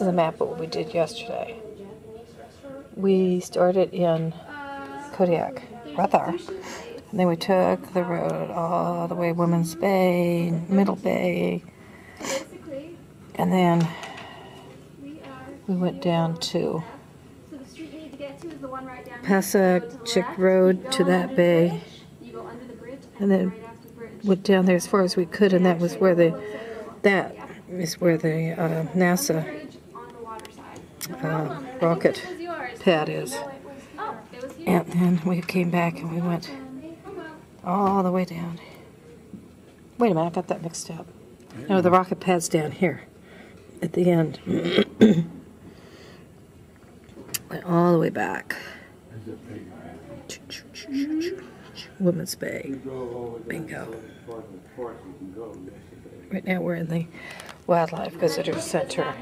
This is a map of what we did yesterday. We started in Kodiak, Rathar. And then we took the road all the way to Women's Bay, Middle Bay, and then we went down to Pasagshak Road to that bay, and then went down there as far as we could, and that was where the that is where the uh, NASA uh, rocket pad is. And then we came back and we went all the way down. Wait a minute, I got that mixed up. No, the rocket pad's down here at the end. went all the way back. Women's Bay. Bingo. Right now we're in the Wildlife Visitor Center.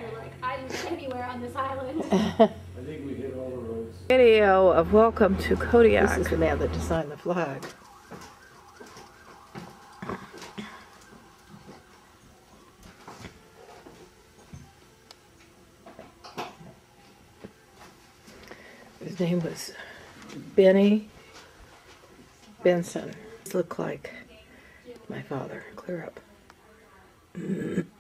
Video of Welcome to Kodiak. This is the man that designed the flag. His name was Benny Benson. Look like my father. Clear up.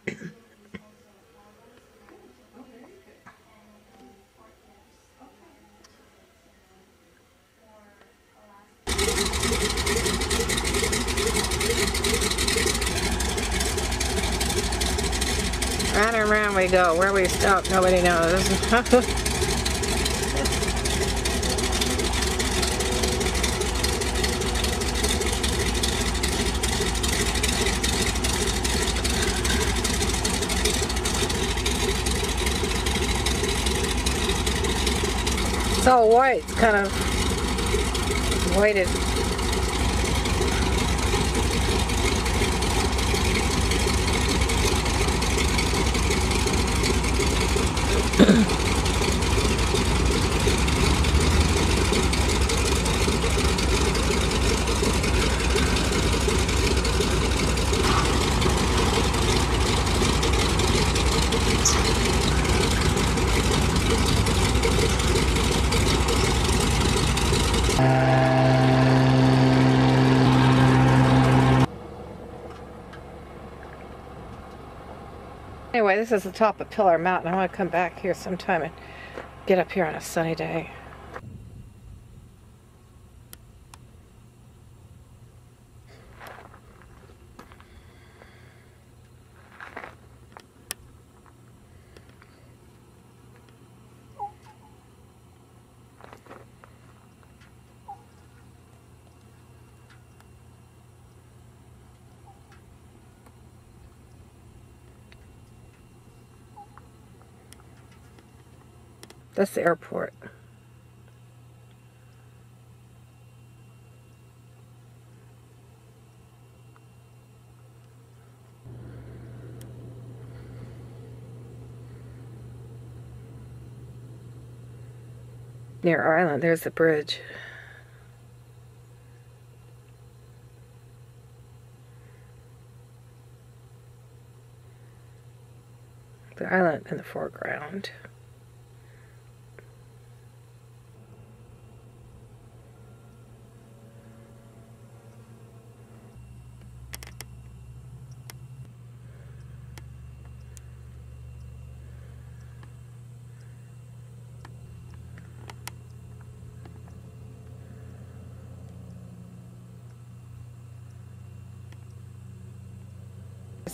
Round and round we go. Where we stop, nobody knows. It's all white, it's kind of whited. Anyway, this is the top of Pillar Mountain. I want to come back here sometime and get up here on a sunny day. That's the airport. Near island, there's the bridge. The island in the foreground.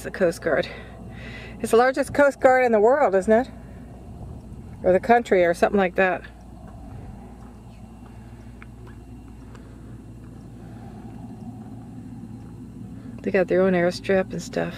The Coast Guard. It's the largest Coast Guard in the world, isn't it? Or the country, or something like that. They got their own airstrip and stuff.